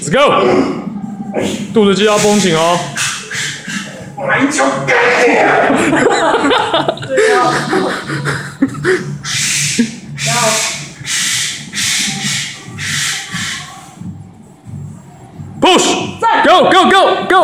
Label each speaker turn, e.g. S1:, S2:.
S1: Let's go，肚子肌要绷紧哦。
S2: 篮球干你！
S3: 对啊。然后
S1: Push，Go Go Go Go。